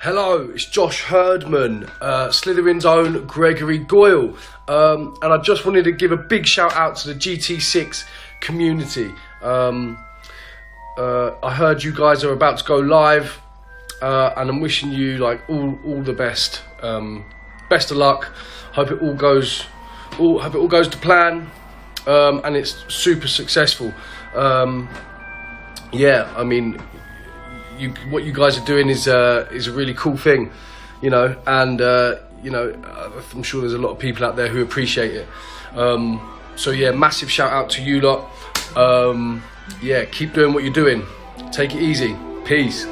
Hello, it's Josh Herdman, uh, Slytherin's own Gregory Goyle, um, and I just wanted to give a big shout out to the GT6 community. Um, uh, I heard you guys are about to go live, uh, and I'm wishing you like all all the best. Um, best of luck. Hope it all goes, all hope it all goes to plan, um, and it's super successful. Um, yeah, I mean, you, what you guys are doing is uh, is a really cool thing, you know, and uh, you know, I'm sure there's a lot of people out there who appreciate it. Um, so yeah, massive shout out to you lot. Um, yeah, keep doing what you're doing. Take it easy. Peace.